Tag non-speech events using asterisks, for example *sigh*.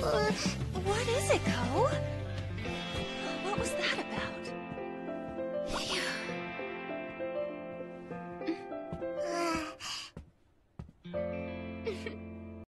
What is it, Ko? What was that about? Yeah. *sighs* *laughs*